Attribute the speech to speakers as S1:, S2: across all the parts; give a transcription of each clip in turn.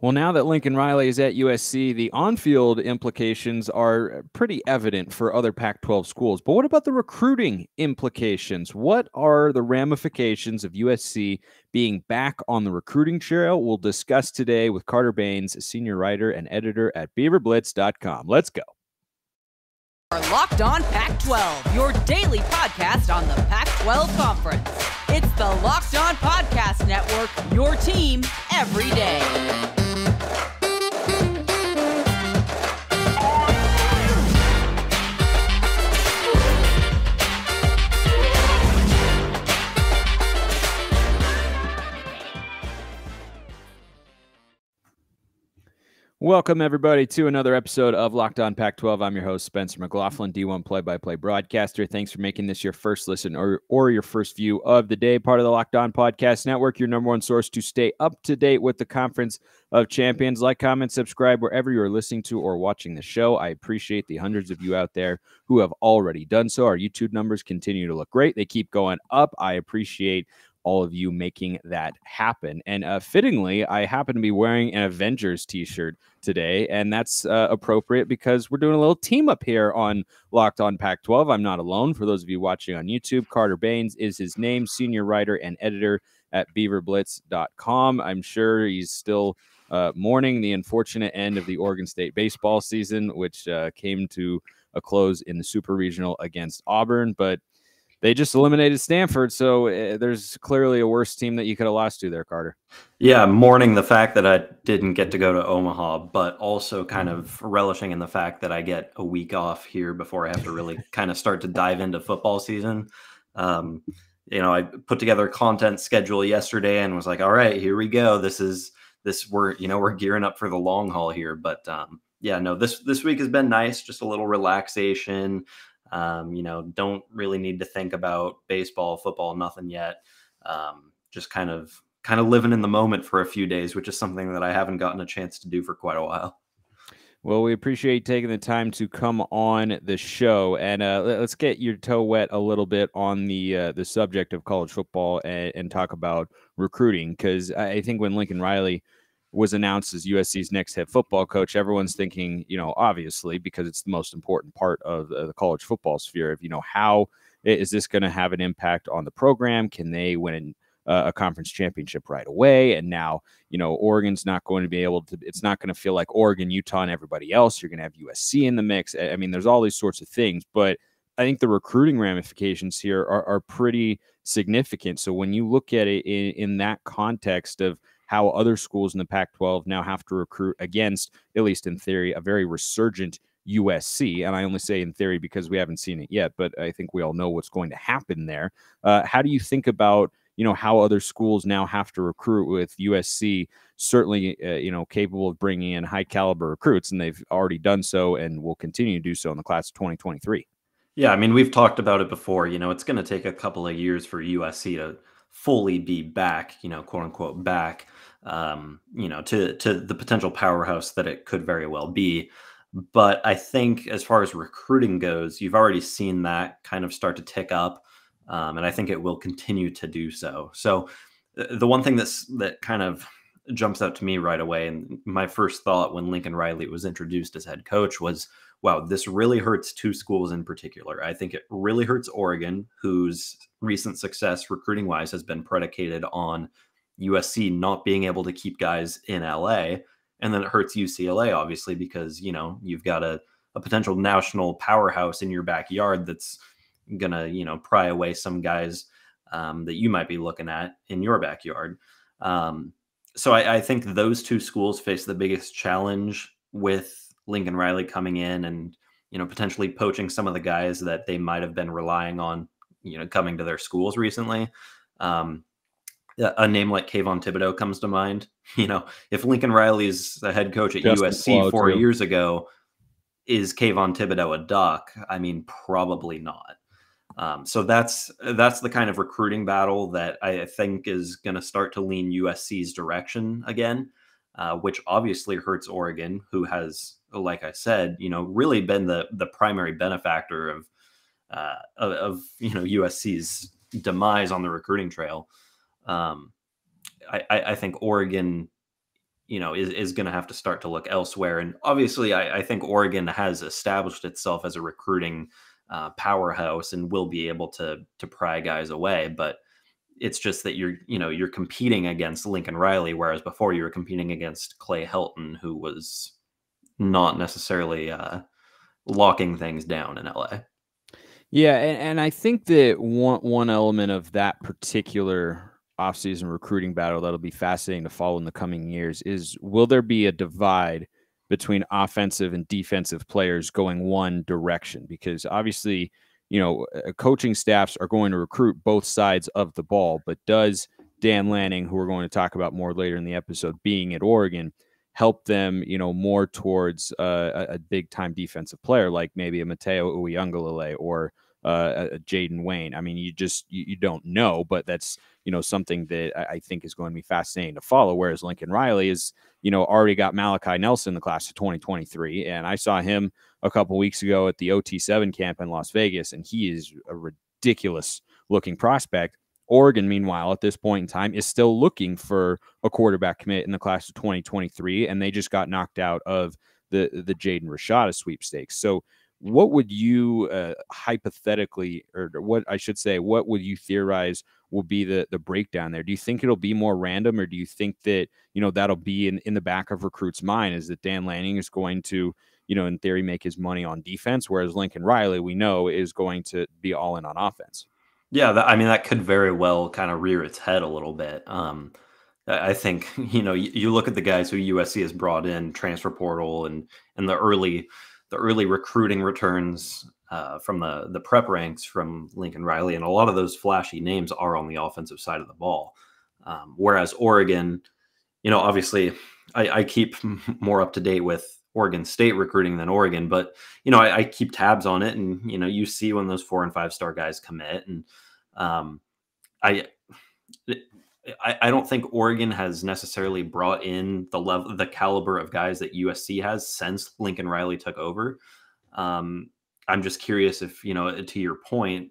S1: Well, now that Lincoln Riley is at USC, the on field implications are pretty evident for other Pac 12 schools. But what about the recruiting implications? What are the ramifications of USC being back on the recruiting trail? We'll discuss today with Carter Bahns, senior writer and editor at beaverblitz.com. Let's go.
S2: Locked on Pac 12, your daily podcast on the Pac 12 Conference. It's the Locked On Podcast Network, your team every day.
S1: Welcome, everybody, to another episode of Locked On Pac 12. I'm your host, Spencer McLaughlin, D1 play by play broadcaster. Thanks for making this your first listen or, or your first view of the day, part of the Locked On Podcast Network, your number one source to stay up to date with the Conference of Champions. Like, comment, subscribe wherever you're listening to or watching the show. I appreciate the hundreds of you out there who have already done so. Our YouTube numbers continue to look great, they keep going up. I appreciate all of you making that happen. And uh, fittingly, I happen to be wearing an Avengers t shirt today, and that's uh, appropriate because we're doing a little team up here on Locked On Pac 12. I'm not alone. For those of you watching on YouTube, Carter Bahns is his name, senior writer and editor at beaverblitz.com. I'm sure he's still uh, mourning the unfortunate end of the Oregon State baseball season, which uh, came to a close in the Super Regional against Auburn. But they just eliminated Stanford. So uh, there's clearly a worse team that you could have lost to there, Carter.
S3: Yeah, mourning the fact that I didn't get to go to Omaha, but also kind of relishing in the fact that I get a week off here before I have to really kind of start to dive into football season. Um, you know, I put together a content schedule yesterday and was like, all right, here we go. This is this we're you know we're gearing up for the long haul here. But um, yeah, no, this this week has been nice. Just a little relaxation. Um, you know, don't really need to think about baseball, football, nothing yet. Um, just kind of kind of living in the moment for a few days, which is something that I haven't gotten a chance to do for quite a while.
S1: Well, we appreciate taking the time to come on the show, and uh, let's get your toe wet a little bit on the uh, the subject of college football and, and talk about recruiting. Because I think when Lincoln Riley was announced as USC's next head football coach, everyone's thinking, you know, obviously because it's the most important part of the college football sphere of, you know, how is this going to have an impact on the program? Can they win uh, a conference championship right away? And now, you know, Oregon's not going to be able to, it's not going to feel like Oregon, Utah, and everybody else. You're going to have USC in the mix. I mean, there's all these sorts of things, but I think the recruiting ramifications here are, are pretty significant. So when you look at it in, in that context of, how other schools in the Pac 12 now have to recruit against, at least in theory, a very resurgent USC. And I only say in theory because we haven't seen it yet, but I think we all know what's going to happen there. Uh, how do you think about? You know how other schools now have to recruit with USC, certainly uh, you know capable of bringing in high caliber recruits, and they've already done so and will continue to do so in the class of 2023.
S3: Yeah, I mean we've talked about it before. You know it's going to take a couple of years for USC to fully be back, you know, quote unquote back um, you know, to to the potential powerhouse that it could very well be. But I think as far as recruiting goes, you've already seen that kind of start to tick up, um, and I think it will continue to do so. So the one thing that's that kind of jumps out to me right away, and my first thought when Lincoln Riley was introduced as head coach was, "Wow, this really hurts two schools in particular." I think it really hurts Oregon, whose recent success recruiting wise has been predicated on USC not being able to keep guys in LA. And then it hurts UCLA, obviously, because, you know, you've got a, a potential national powerhouse in your backyard that's going to, you know, pry away some guys um, that you might be looking at in your backyard. Um, so I, I think those two schools face the biggest challenge with Lincoln Riley coming in and, you know, potentially poaching some of the guys that they might have been relying on, you know, coming to their schools recently. Um, a name like Kayvon Thibodeaux comes to mind. You know, if Lincoln Riley's the head coach at Justin USC four too. years ago, is Kayvon Thibodeaux a duck? I mean, probably not. Um, so that's that's the kind of recruiting battle that I think is going to start to lean USC's direction again, uh, which obviously hurts Oregon, who has, like I said, you know, really been the the primary benefactor of uh, of, of you know USC's demise on the recruiting trail. Um, I, I think Oregon you know, is, is going to have to start to look elsewhere. And obviously, I, I think Oregon has established itself as a recruiting uh, powerhouse and will be able to to pry guys away. But it's just that you're you know you're competing against Lincoln Riley, whereas before you were competing against Clay Helton, who was not necessarily uh, locking things down in LA.
S1: Yeah, and, and I think that one one element of that particular offseason recruiting battle that'll be fascinating to follow in the coming years is will there be a divide between offensive and defensive players going one direction? Because obviously, you know, coaching staffs are going to recruit both sides of the ball, but does Dan Lanning, who we're going to talk about more later in the episode, being at Oregon, help them, you know, more towards uh, a, big time defensive player like maybe a Matayo Uiagalelei or uh, a Jayden Wayne. I mean, you just you, you, don't know, but that's you know something that I, I, think is going to be fascinating to follow. Whereas Lincoln Riley is you know already got Malachi Nelson the class of 2023, and I saw him a couple weeks ago at the OT7 camp in Las Vegas, and he is a ridiculous looking prospect. Oregon, meanwhile, at this point in time, is still looking for a quarterback commit in the class of 2023, and they just got knocked out of the the Jaden Rashada sweepstakes. So, what would you uh, hypothetically, or what I should say, what would you theorize will be the the breakdown there? Do you think it'll be more random, or do you think that you know that'll be in in the back of recruits' mind is that Dan Lanning is going to you know in theory make his money on defense, whereas Lincoln Riley we know is going to be all in on offense.
S3: Yeah, that, I mean that could very well kind of rear its head a little bit. Um, I think you know you, you, look at the guys who USC has brought in transfer portal and and the early the early recruiting returns uh, from the the prep ranks from Lincoln Riley, and a lot of those flashy names are on the offensive side of the ball. Um, whereas Oregon, you know, obviously I, I, keep more up to date with Oregon State recruiting than Oregon, but you know I, I keep tabs on it, and you know you see when those four and five star guys commit, and um, I, I, I don't think Oregon has necessarily brought in the level, the caliber of guys that USC has since Lincoln Riley took over. Um, I'm just curious if you know, to your point,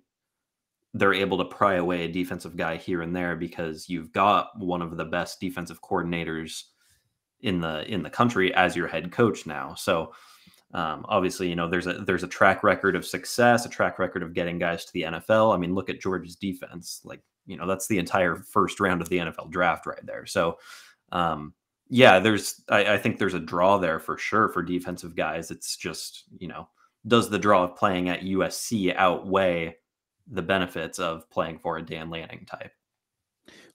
S3: they're able to pry away a defensive guy here and there because you've got one of the best defensive coordinators in the in the country as your head coach now. So um, obviously, you know, there's a there's a track record of success, a track record of getting guys to the NFL. I mean, look at Georgia's defense. Like, you know, that's the entire first round of the NFL draft right there. So, um, yeah, there's I, I think there's a draw there for sure for defensive guys. It's just, you know, does the draw of playing at USC outweigh the benefits of playing for a Dan Lanning type?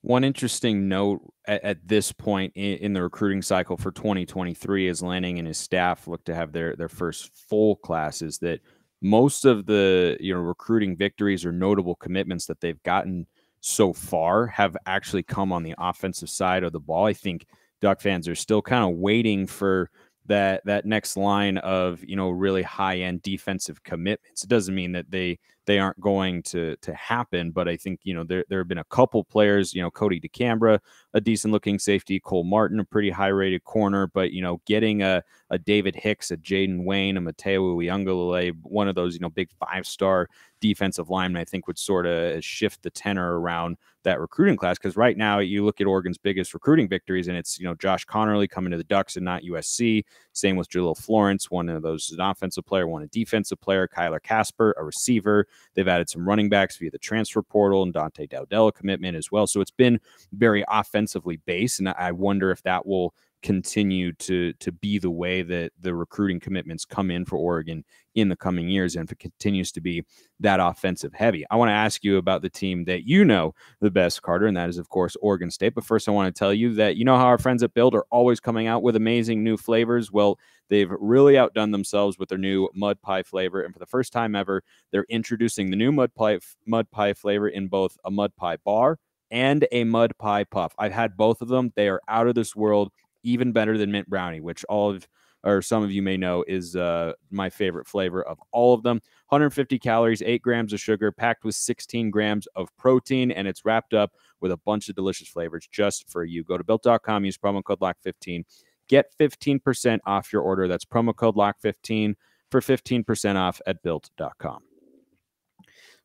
S1: One interesting note at, at this point in, in, the recruiting cycle for 2023 as Lanning and his staff look to have their, their first full classes that most of the you know recruiting victories or notable commitments that they've gotten so far have actually come on the offensive side of the ball. I think Duck fans are still kind of waiting for that that next line of you know really high end defensive commitments. It doesn't mean that they they aren't going to to happen. But I think you know there there have been a couple players, you know, Cody DeCambra, a decent looking safety, Cole Martin, a pretty high rated corner, but you know, getting a a David Hicks, a Jayden Wayne, a Matayo Uiagalelei, one of those you know big five star defensive linemen, I think would sort of shift the tenor around that recruiting class. Because right now, you look at Oregon's biggest recruiting victories, and it's you know Josh Conerly coming to the Ducks and not USC. Same with Jahlil Florence, one of those is an offensive player, one a defensive player. Kyler Kasper, a receiver. They've added some running backs via the transfer portal and Dante Dowdell commitment as well. So it's been very offensively based, and I wonder if that will continue to to be the way that the recruiting commitments come in for Oregon in the coming years and if it continues to be that offensive heavy. I want to ask you about the team that you know the best Carter and that is of course Oregon State. But first I want to tell you that you know how our friends at Built are always coming out with amazing new flavors. Well, they've really outdone themselves with their new mud pie flavor and for the first time ever they're introducing the new mud pie mud pie flavor in both a mud pie bar and a mud pie puff. I've had both of them. They are out of this world even better than mint brownie, which all of or some of you may know is uh, my favorite flavor of all of them. 150 calories, eight grams of sugar, packed with 16 grams of protein, and it's wrapped up with a bunch of delicious flavors just for you. Go to built.com, use promo code LOCK15, get 15% off your order. That's promo code LOCK15 for 15% off at built.com.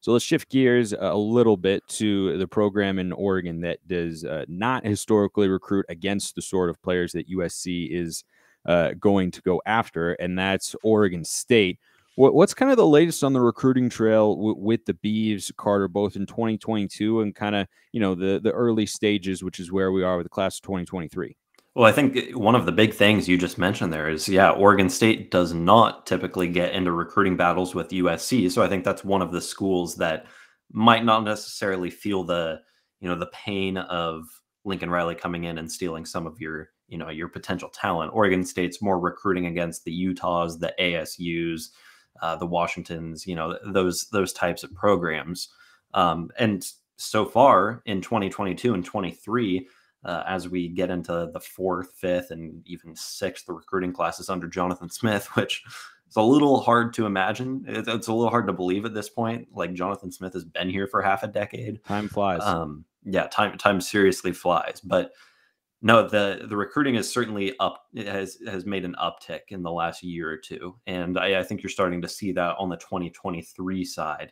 S1: So let's shift gears a little bit to the program in Oregon that does uh, not historically recruit against the sort of players that USC is uh, going to go after, and that's Oregon State. What, what's kind of the latest on the recruiting trail w- with the Beavs, Carter, both in 2022 and kind of you know the the early stages, which is where we are with the class of 2023.
S3: Well, I think one of the big things you just mentioned there is, yeah, Oregon State does not typically get into recruiting battles with USC. So I think that's one of the schools that might not necessarily feel the, you know, the pain of Lincoln Riley coming in and stealing some of your, you know, your potential talent. Oregon State's more recruiting against the Utahs, the ASUs, uh, the Washingtons, you know, those those types of programs. Um, and so far in 2022 and 23 uh, as we get into the fourth, fifth, and even sixth recruiting classes under Jonathan Smith, which is a little hard to imagine. It's a little hard to believe at this point. Like Jonathan Smith has been here for half a decade.
S1: Time flies.
S3: Um, yeah, time time seriously flies. But no, the the recruiting is certainly up. It has has made an uptick in the last year or two, and I, I think you're starting to see that on the 2023 side.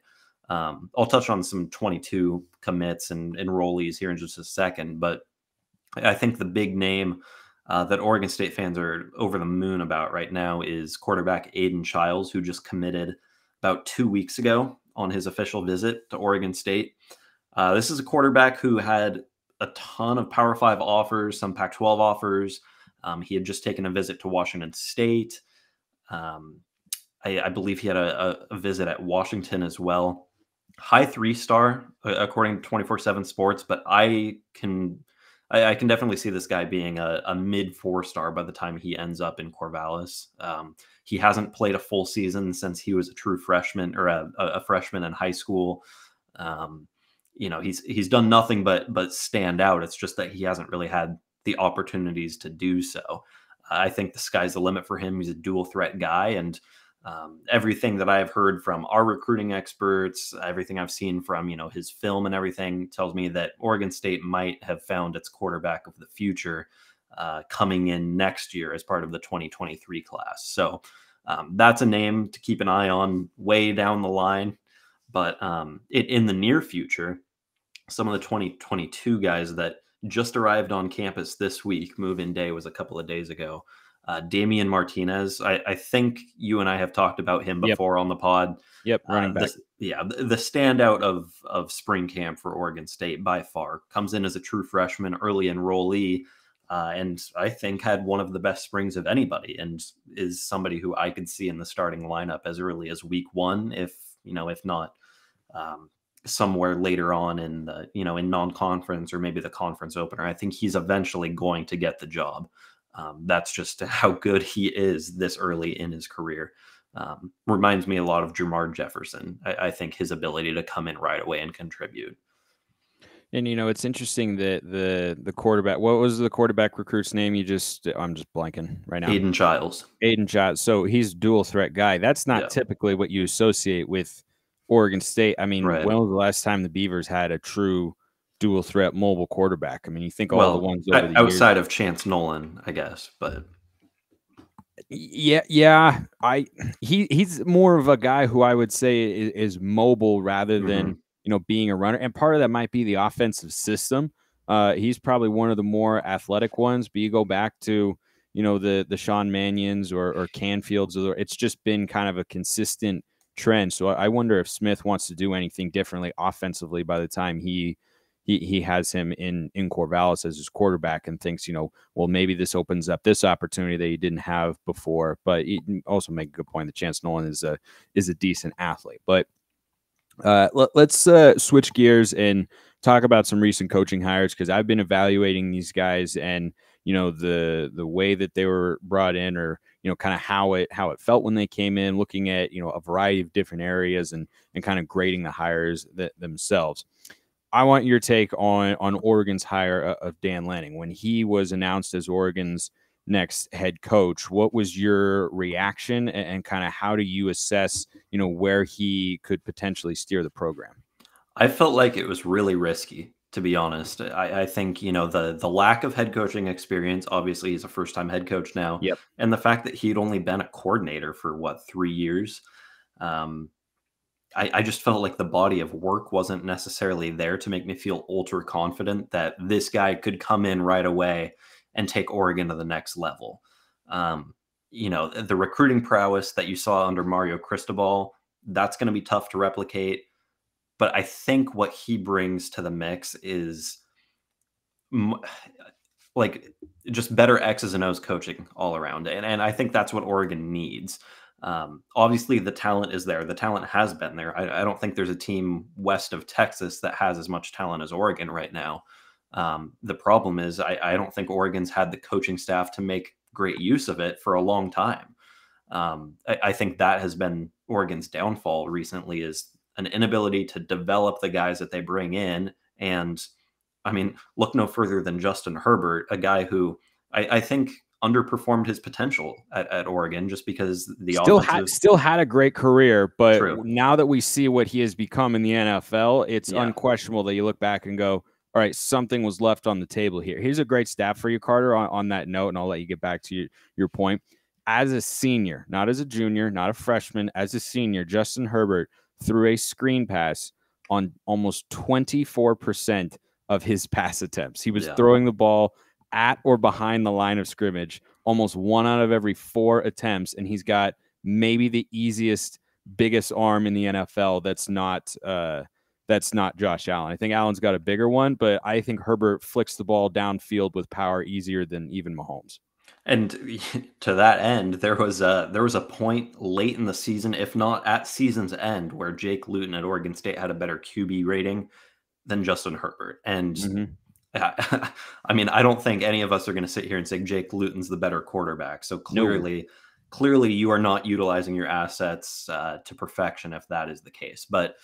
S3: Um, I'll touch on some 22 commits and enrollees here in just a second, but I think the big name uh, that Oregon State fans are over the moon about right now is quarterback Aidan Chiles, who just committed about two weeks ago on his official visit to Oregon State. Uh, this is a quarterback who had a ton of Power Five offers, some Pac 12 offers. Um, he had just taken a visit to Washington State. Um, I, I, believe he had a, a, visit at Washington as well. High three star, according to 24 7 Sports, but I can I, I, can definitely see this guy being a, a mid four star by the time he ends up in Corvallis. Um, he hasn't played a full season since he was a true freshman or a, a freshman in high school. Um, you know, he's he's done nothing but but stand out. It's just that he hasn't really had the opportunities to do so. I think the sky's the limit for him. He's a dual threat guy, and um, everything that I've heard from our recruiting experts, everything I've seen from you know his film and everything tells me that Oregon State might have found its quarterback of the future uh, coming in next year as part of the 2023 class. So um, that's a name to keep an eye on way down the line. But um, it, in the near future, some of the 2022 guys that just arrived on campus this week, move in day was a couple of days ago. Uh, Damien Martinez, I, I, think you and I have talked about him before yep. on the pod.
S1: Yep, uh, running
S3: uh,
S1: back.
S3: The, yeah, the, the standout of of spring camp for Oregon State by far comes in as a true freshman, early enrollee, uh, and I think had one of the best springs of anybody, and is somebody who I could see in the starting lineup as early as week one, if you know, if not um, somewhere later on in the you know in non-conference or maybe the conference opener. I think he's eventually going to get the job. Um, that's just how good he is this early in his career. Um, reminds me a lot of Jermar Jefferson. I, I, think his ability to come in right away and contribute.
S1: And you know, it's interesting that the the quarterback. What was the quarterback recruit's name? You just I'm just blanking right now.
S3: Aidan Chiles.
S1: Aidan Chiles. So he's dual threat guy. That's not yeah. typically what you associate with Oregon State. I mean, right. when was the last time the Beavers had a true dual threat mobile quarterback. I mean, you think all well, the ones
S3: the outside years, of Chance Nolan, I guess, but
S1: yeah, yeah, I he he's more of a guy who I would say is, is mobile rather than mm-hmm. you know being a runner, and part of that might be the offensive system. Uh, he's probably one of the more athletic ones, but you go back to you know the the Sean Mannion's or or Canfields, or it's just been kind of a consistent trend. So I wonder if Smith wants to do anything differently offensively by the time he he he has him in in Corvallis as his quarterback and thinks, you know, well maybe this opens up this opportunity that he didn't have before. But he also make a good point that Chance Nolan is a is a decent athlete. But uh, let, us uh, switch gears and talk about some recent coaching hires because I've been evaluating these guys and you know the the way that they were brought in or you know kind of how it how it felt when they came in looking at you know a variety of different areas and and kind of grading the hires that themselves I want your take on on Oregon's hire uh, of Dan Lanning when he was announced as Oregon's next head coach. What was your reaction, and, and kind of how do you assess, you know, where he could potentially steer the program?
S3: I felt like it was really risky, to be honest. I, I think you know the the lack of head coaching experience. Obviously, he's a first time head coach now.
S1: Yep.
S3: And the fact that he'd only been a coordinator for what three years. Um, I, I, just felt like the body of work wasn't necessarily there to make me feel ultra confident that this guy could come in right away and take Oregon to the next level. Um, you know, the recruiting prowess that you saw under Mario Cristobal, that's going to be tough to replicate. But I think what he brings to the mix is like just better X's and O's coaching all around. And, and I think that's what Oregon needs. Um, obviously, the talent is there. The talent has been there. I, I, don't think there's a team west of Texas that has as much talent as Oregon right now. Um, the problem is, I, I, don't think Oregon's had the coaching staff to make great use of it for a long time. Um, I, I think that has been Oregon's downfall recently is an inability to develop the guys that they bring in. And I mean, look no further than Justin Herbert, a guy who I, I think underperformed his potential at, at Oregon just because the
S1: still had still had a great career, but True. now that we see what he has become in the NFL, it's yeah. unquestionable that you look back and go, all right, something was left on the table here. Here's a great stat for you, Carter, on, on that note, and I'll let you get back to your, your point. As a senior, not as a junior, not a freshman, as a senior, Justin Herbert threw a screen pass on almost 24% of his pass attempts. He was yeah. throwing the ball at or behind the line of scrimmage almost one out of every four attempts, and he's got maybe the easiest, biggest arm in the NFL. That's not uh, that's not Josh Allen. I think Allen's got a bigger one, but I think Herbert flicks the ball downfield with power easier than even Mahomes.
S3: And to that end, there was a there was a point late in the season, if not at season's end, where Jake Luton at Oregon State had a better QB rating than Justin Herbert. And mm-hmm. I mean, I don't think any of us are going to sit here and say Jake Luton's the better quarterback. So clearly, no. clearly, you are not utilizing your assets uh, to perfection if that is the case. But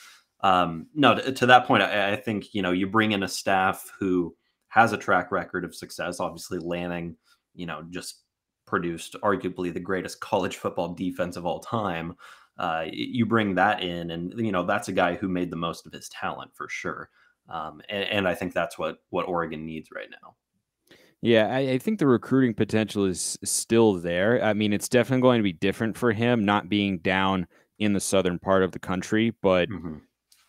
S3: um, no, to, to, that point, I, I, think you know you bring in a staff who has a track record of success. Obviously, Lanning, you know, just produced arguably the greatest college football defense of all time. Uh, you bring that in, and you know that's a guy who made the most of his talent for sure. Um, and, and, I think that's what what Oregon needs right now.
S1: Yeah, I, I, think the recruiting potential is still there. I mean, it's definitely going to be different for him not being down in the southern part of the country. But mm-hmm.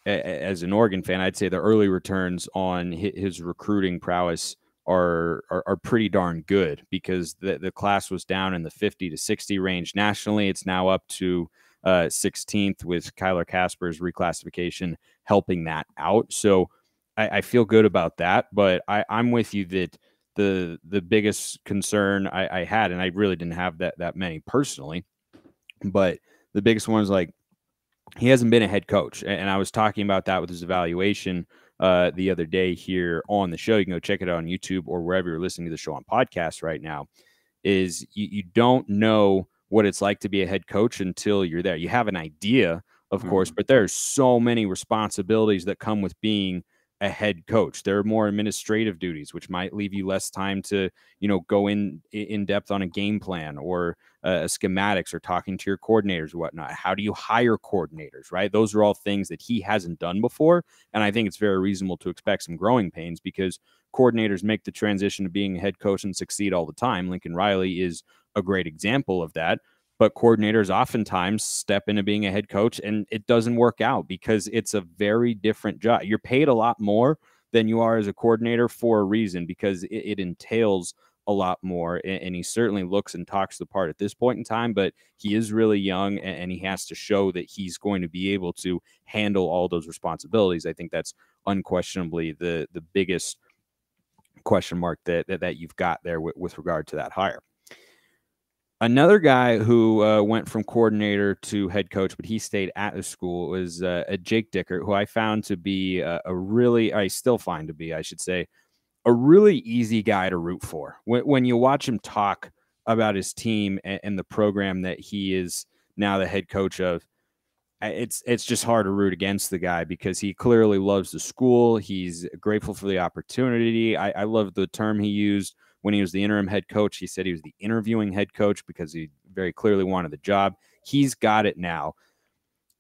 S1: a, as an Oregon fan, I'd say the early returns on his, his recruiting prowess are, are, are pretty darn good because the the class was down in the 50 to 60 range nationally. It's now up to uh, 16th with Kyler Kasper's reclassification helping that out. So I, I feel good about that. But I, I'm with you that the the biggest concern I, I had, and I really didn't have that that many personally, but the biggest one is like he hasn't been a head coach, and I was talking about that with his evaluation uh, the other day here on the show. You can go check it out on YouTube or wherever you're listening to the show on podcast right now. Is you, you don't know what it's like to be a head coach until you're there. You have an idea, of mm-hmm. course, but there's so many responsibilities that come with being a head coach. There are more administrative duties, which might leave you less time to, you know, go in in depth on a game plan or uh, schematics or talking to your coordinators or whatnot. How do you hire coordinators, right? Those are all things that he hasn't done before, and I think it's very reasonable to expect some growing pains because coordinators make the transition to being a head coach and succeed all the time. Lincoln Riley is a great example of that but coordinators oftentimes step into being a head coach and it doesn't work out because it's a very different job. You're paid a lot more than you are as a coordinator for a reason because it, it entails a lot more. And, and, he certainly looks and talks the part at this point in time, but he is really young and, and, he has to show that he's going to be able to handle all those responsibilities. I think that's unquestionably the the biggest question mark that that, that you've got there with, with regard to that hire. Another guy who uh, went from coordinator to head coach, but he stayed at the school, was uh, a Jake Dickert, who I found to be a, a, really, I still find to be, I should say, a really easy guy to root for. When, when you watch him talk about his team and, and, the program that he is now the head coach of, it's it's just hard to root against the guy because he clearly loves the school. He's grateful for the opportunity. I, I love the term he used when he was the interim head coach. He said he was the interviewing head coach because he very clearly wanted the job. He's got it now.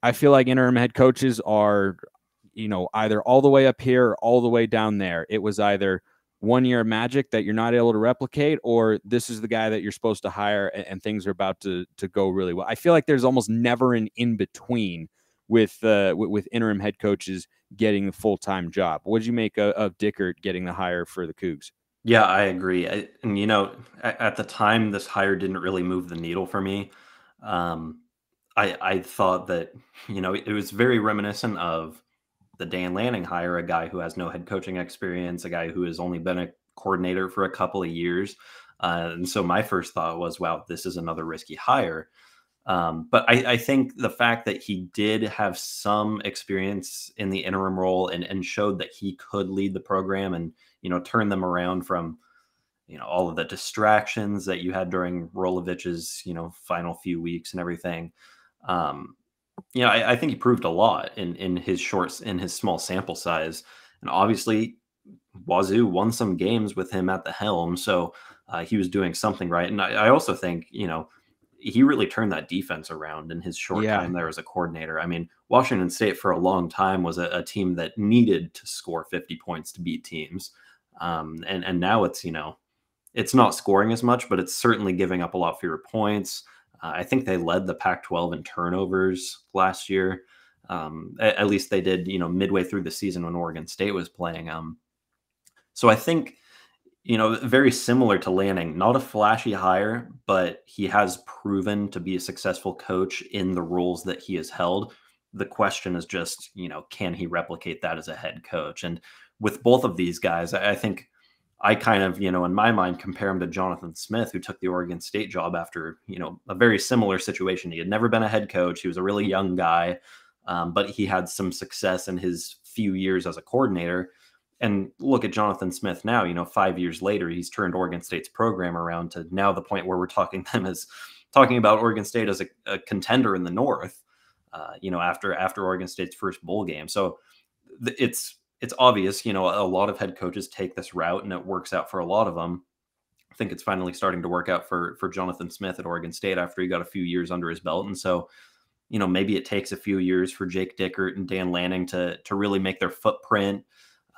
S1: I feel like interim head coaches are, you know, either all the way up here or all the way down there. It was either one year magic that you're not able to replicate, or this is the guy that you're supposed to hire and, and things are about to to go really well. I feel like there's almost never an in between with uh, with, with interim head coaches getting the full time job. What did you make of, of Dickert getting the hire for the Cougs?
S3: Yeah, I agree. I, and you know, at, at, the time, this hire didn't really move the needle for me. Um, I I thought that you know it was very reminiscent of the Dan Lanning hire, a guy who has no head coaching experience, a guy who has only been a coordinator for a couple of years. Uh, and so my first thought was, wow, this is another risky hire. Um, but I, I, think the fact that he did have some experience in the interim role and, and showed that he could lead the program and you know turn them around from you know all of the distractions that you had during Rolovich's you know final few weeks and everything. Um, you know, I, I think he proved a lot in in his shorts in his small sample size, and obviously Wazoo won some games with him at the helm, so uh, he was doing something right. And I, I also think you know he really turned that defense around in his short yeah. time there as a coordinator. I mean, Washington State for a long time was a, a team that needed to score 50 points to beat teams. Um, and, and now it's, you know, it's not scoring as much, but it's certainly giving up a lot fewer points. Uh, I think they led the Pac 12 in turnovers last year. Um, at, at, least they did, you know, midway through the season when Oregon State was playing. Um, so I think you know, very similar to Lanning, not a flashy hire, but he has proven to be a successful coach in the roles that he has held. The question is just, you know, can he replicate that as a head coach? And with both of these guys, I think I kind of, you know, in my mind, compare him to Jonathan Smith, who took the Oregon State job after, you know, a very similar situation. He had never been a head coach. He was a really young guy, um, but he had some success in his few years as a coordinator and look at Jonathan Smith now, you know, five years later, he's turned Oregon State's program around to now the point where we're talking them as talking about Oregon State as a, a contender in the North, uh, you know, after after Oregon State's first bowl game. So it's it's obvious, you know, a lot of head coaches take this route and it works out for a lot of them. I think it's finally starting to work out for for Jonathan Smith at Oregon State after he got a few years under his belt. And so, you know, maybe it takes a few years for Jake Dickert and Dan Lanning to to really make their footprint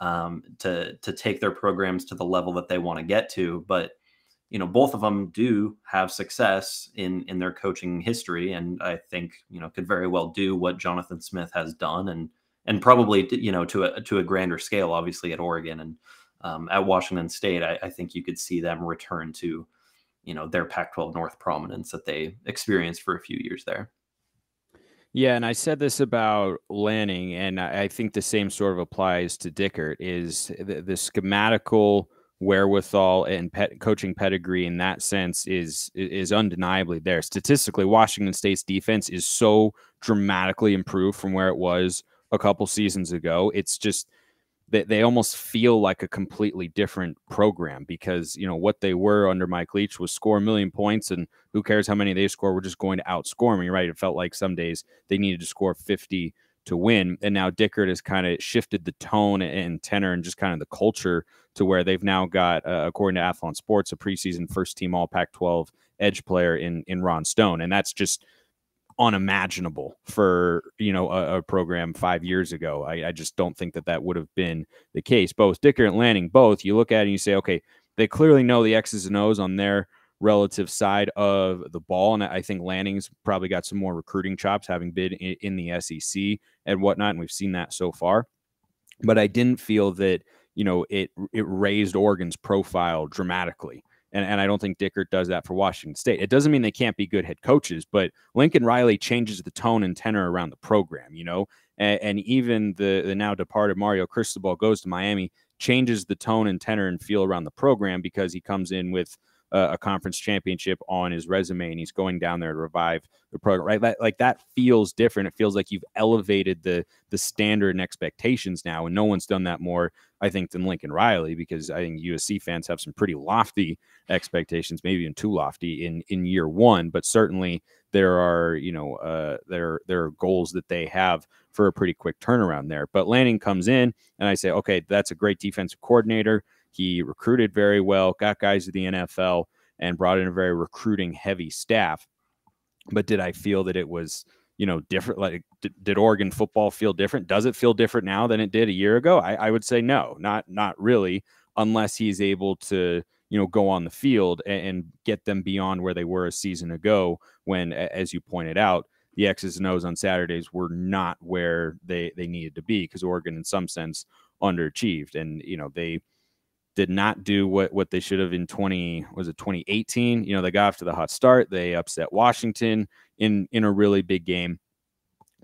S3: um, to to take their programs to the level that they want to get to. But you know, both of them do have success in in their coaching history, and I think you know could very well do what Jonathan Smith has done, and and probably you know to a to a grander scale, obviously at Oregon and um, at Washington State. I, I think you could see them return to you know their Pac-12 North prominence that they experienced for a few years there.
S1: Yeah, and I said this about Lanning, and I think the same sort of applies to Dickert. Is the, the schematical wherewithal and pet, coaching pedigree in that sense is is undeniably there. Statistically, Washington State's defense is so dramatically improved from where it was a couple seasons ago. It's just they, they almost feel like a completely different program because you know what they were under Mike Leach was score a million points and who cares how many they score we're just going to outscore me right it felt like some days they needed to score 50 to win and now Dickert has kind of shifted the tone and tenor and just kind of the culture to where they've now got uh, according to Athlon Sports a preseason first team all Pac-12 edge player in in Ron Stone and that's just unimaginable for you know a, a, program five years ago. I, I, just don't think that that would have been the case. Both Dickert and Lanning, both you look at it and you say, okay, they clearly know the X's and O's on their relative side of the ball, and I think Lanning's probably got some more recruiting chops, having been in, in the SEC and whatnot, and we've seen that so far. But I didn't feel that you know it it raised Oregon's profile dramatically. And, and I don't think Dickert does that for Washington State. It doesn't mean they can't be good head coaches, but Lincoln Riley changes the tone and tenor around the program, you know? And, and even the, the now departed Mario Cristobal goes to Miami, changes the tone and tenor and feel around the program because he comes in with – a conference championship on his resume and he's going down there to revive the program right? Like, like that feels different. It feels like you've elevated the the standard and expectations now and no one's done that more i think than lincoln riley because i think usc fans have some pretty lofty expectations maybe even too lofty in in year one but certainly there are you know uh there there are goals that they have for a pretty quick turnaround there. But lanning comes in and i say okay that's a great defensive coordinator he recruited very well, got guys to the NFL, and brought in a very recruiting heavy staff. But did I feel that it was, you know, different? Like, did, did Oregon football feel different? Does it feel different now than it did a year ago? I, I would say no, not not really, unless he's able to, you know, go on the field and, get them beyond where they were a season ago. When, as you pointed out, the X's and O's on Saturdays were not where they they needed to be because Oregon, in some sense, underachieved, and you know they did not do what what they should have in 20 was it 2018 you know they got off to the hot start they upset washington in in a really big game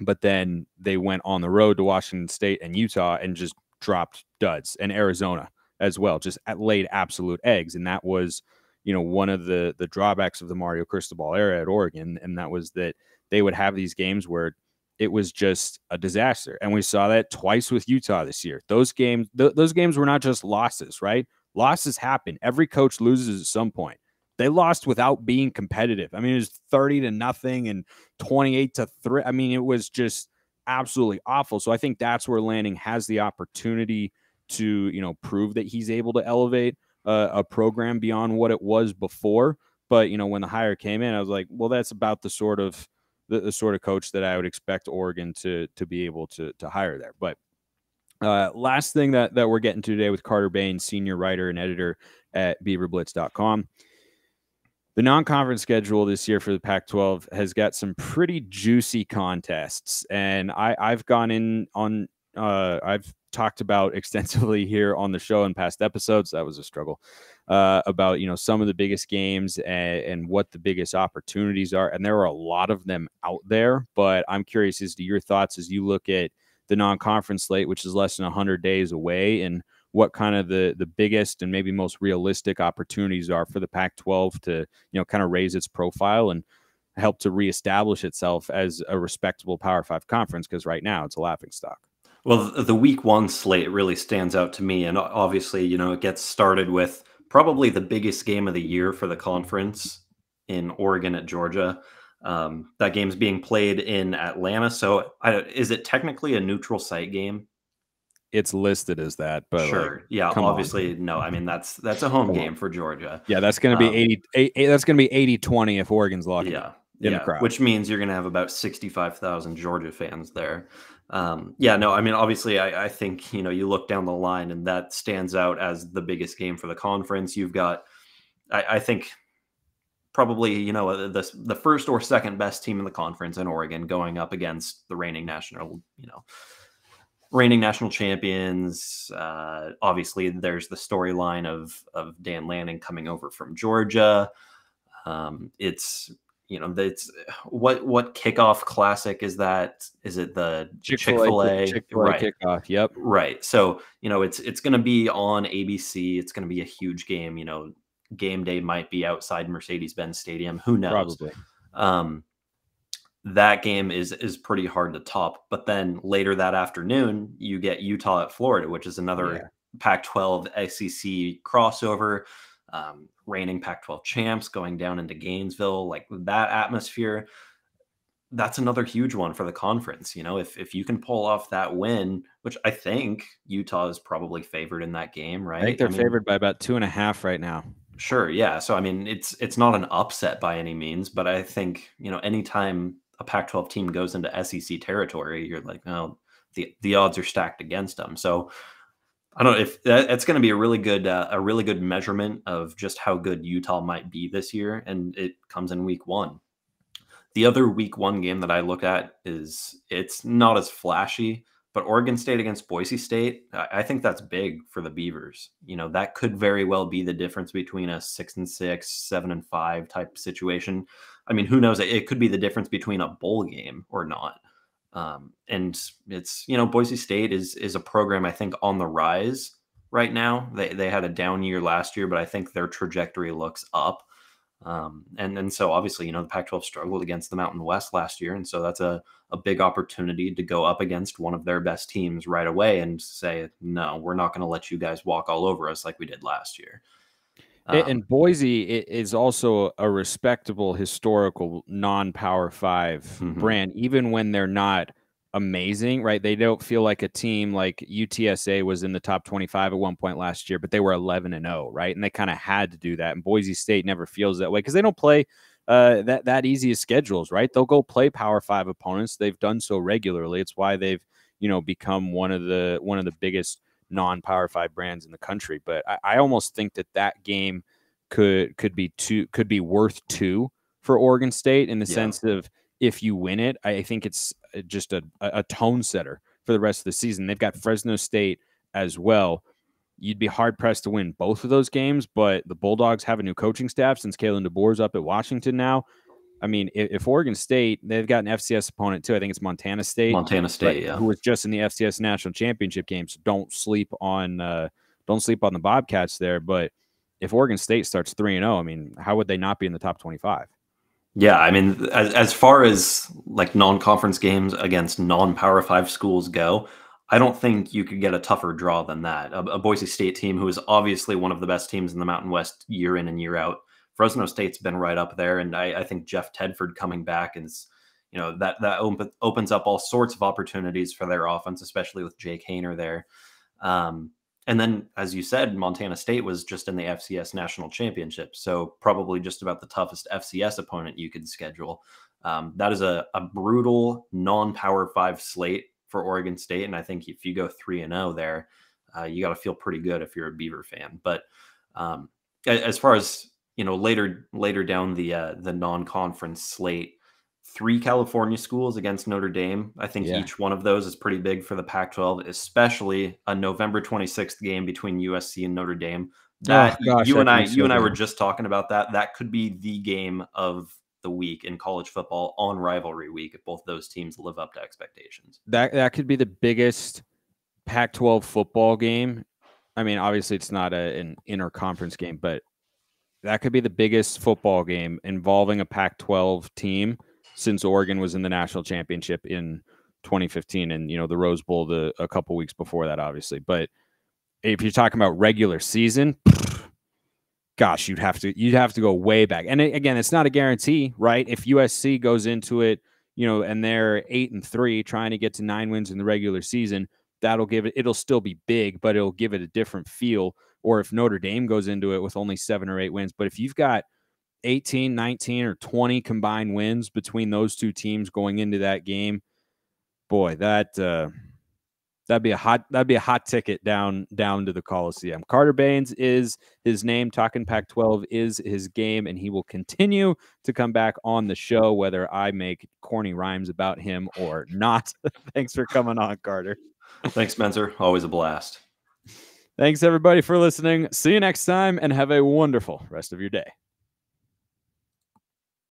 S1: but then they went on the road to washington state and utah and just dropped duds and arizona as well just laid absolute eggs and that was you know one of the the drawbacks of the mario cristobal era at oregon and that was that they would have these games where it was just a disaster. And we saw that twice with Utah this year. Those games, th- those games were not just losses, right? Losses happen. Every coach loses at some point. They lost without being competitive. I mean, it was 30 to nothing and 28 to 3. I mean, it was just absolutely awful. So I think that's where Lanning has the opportunity to, you know, prove that he's able to elevate uh, a program beyond what it was before. But, you know, when the hire came in, I was like, well, that's about the sort of the, the sort of coach that I would expect Oregon to to be able to to hire there. But uh, last thing that that we're getting to today with Carter Bain, senior writer and editor at BeaverBlitz.com. The non-conference schedule this year for the Pac-12 has got some pretty juicy contests, and I, I've gone in on uh, I've talked about extensively here on the show in past episodes. That was a struggle uh, about you know some of the biggest games and, and, what the biggest opportunities are, and there are a lot of them out there. But I'm curious as to your thoughts as you look at the non-conference slate, which is less than 100 days away, and what kind of the the biggest and maybe most realistic opportunities are for the Pac-12 to you know kind of raise its profile and help to reestablish itself as a respectable Power Five conference because right now it's a laughing stock.
S3: Well, the week one slate really stands out to me. And obviously, you know, it gets started with probably the biggest game of the year for the conference in Oregon at Georgia. Um, that game's being played in Atlanta. So I, is it technically a neutral site game?
S1: It's listed as that, but
S3: sure, like, yeah. Obviously, on. no. I mean, that's that's a home come game on. for Georgia.
S1: Yeah, that's going to be um, 80, That's going to be 80 20 if Oregon's lucky.
S3: Yeah, yeah. Which means you're going to have about sixty five thousand Georgia fans there. Um, yeah, no, I mean, obviously, I, I, think you know you look down the line, and that stands out as the biggest game for the conference. You've got, I, I think, probably you know the the first or second best team in the conference in Oregon going up against the reigning national, you know, reigning national champions. Uh, obviously, there's the storyline of of Dan Lanning coming over from Georgia. Um, it's you know, it's what what kickoff classic is that? Is it the Chick Fil A
S1: right. kickoff? Yep.
S3: Right. So you know, it's it's going to be on ABC. It's going to be a huge game. You know, game day might be outside Mercedes Benz Stadium. Who knows?
S1: Probably.
S3: Um, that game is is pretty hard to top. But then later that afternoon, you get Utah at Florida, which is another yeah. Pac-12 SEC crossover um, reigning Pac 12 champs going down into Gainesville, like that atmosphere. That's another huge one for the conference. You know, if if you can pull off that win, which I think Utah is probably favored in that game, right?
S1: I think they're I mean, favored by about two and a half right now.
S3: Sure, yeah. So I mean, it's it's not an upset by any means, but I think you know, anytime a Pac-12 team goes into SEC territory, you're like, oh, the the odds are stacked against them. So I don't know if that, that's going to be a really good uh, a really good measurement of just how good Utah might be this year, and it comes in week one. The other week one game that I look at is it's not as flashy, but Oregon State against Boise State, I think that's big for the Beavers. You know, that could very well be the difference between a six and six, seven and five type situation. I mean, who knows? It could be the difference between a bowl game or not. Um, and it's you know Boise State is is a program I think on the rise right now. They they had a down year last year, but I think their trajectory looks up. Um, and and so obviously you know the Pac-12 struggled against the Mountain West last year, and so that's a a big opportunity to go up against one of their best teams right away and say no, we're not going to let you guys walk all over us like we did last year.
S1: Um, and Boise is also a respectable historical non-power 5 mm-hmm. brand, even when they're not amazing, right? They don't feel like a team like UTSA was in the top 25 at one point last year, but they were 11 and 0, right? And they kind of had to do that. And Boise State never feels that way because they don't play uh, that that easy of schedules, right? They'll go play Power Five opponents. They've done so regularly. It's why they've you know become one of the one of the biggest non-power five brands in the country. But I, I almost think that that game could could be two could be worth two for Oregon State in the yeah. sense of if you win it. I think it's uh, just a, a tone setter for the rest of the season. They've got Fresno State as well. You'd be hard pressed to win both of those games, but the Bulldogs have a new coaching staff since Kalen DeBoer's up at Washington now. I mean, if, if, Oregon State, they've got an FCS opponent too. I think it's Montana State.
S3: Montana State, yeah,
S1: who was just in the FCS national championship game. So don't sleep on uh, don't sleep on the Bobcats there. But if Oregon State starts three and zero, oh, I mean, how would they not be in the top twenty five?
S3: Yeah, I mean, as, as far as like non-conference games against non-power five schools go, I don't think you could get a tougher draw than that. A, a, Boise State team who is obviously one of the best teams in the Mountain West year in and year out. Fresno State's been right up there, and I, I think Jeff Tedford coming back is, you know, that that op- opens up all sorts of opportunities for their offense, especially with Jake Haener there. Um, and then, as you said, Montana State was just in the FCS national championship. So, probably just about the toughest FCS opponent you could schedule. Um, that is a, a brutal non power five slate for Oregon State. And I think if you go 3 and 0 there, uh, you got to feel pretty good if you're a Beaver fan. But um, as far as you know, later later down the uh, the non conference slate, three California schools against Notre Dame. I think yeah. each one of those is pretty big for the Pac 12, especially a November 26th game between USC and Notre Dame. Oh, that oh, gosh, you and I so you and I were just talking about that. That could be the game of the week in college football on rivalry week if both those teams live up to expectations.
S1: That that could be the biggest Pac-12 football game. I mean, obviously it's not a, an interconference game, but that could be the biggest football game involving a Pac-12 team since Oregon was in the national championship in 2015 and you know the Rose Bowl the a couple weeks before that obviously. But if you're talking about regular season gosh you'd have to you'd have to go way back. And again it's not a guarantee right? If USC goes into it you know and they're 8 and 3 trying to get to 9 wins in the regular season that'll give it it'll still be big but it'll give it a different feel or if Notre Dame goes into it with only 7 or 8 wins but if you've got 18, 19, or 20 combined wins between those two teams going into that game, boy, that uh, that'd be a hot that'd be a hot ticket down down to the Coliseum. Carter Bahns is his name. Talking Pac-12 is his game, and he will continue to come back on the show whether I make corny rhymes about him or not. Thanks for coming on, Carter.
S3: Thanks, Spencer. Always a blast.
S1: Thanks everybody for listening. See you next time, and have a wonderful rest of your day.